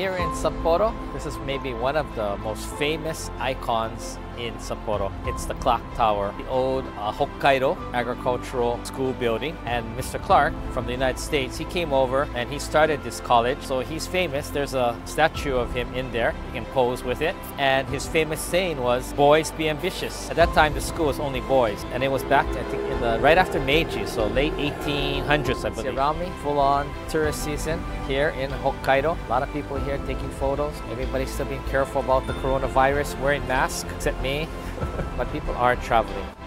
Here in Sapporo, this is maybe one of the most famous icons in Sapporo. It's the clock tower, the old uh, Hokkaido agricultural school building. And Mr. Clark from the United States, he came over and he started this college. So he's famous. There's a statue of him in there. You can pose with it. And his famous saying was, boys be ambitious. At that time, the school was only boys. And it was back, I think, in the right after Meiji, so late 1800s, I believe. See around me, full-on tourist season here in Hokkaido. A lot of people here taking photos. Everybody's still being careful about the coronavirus, wearing masks, except me. But people are traveling.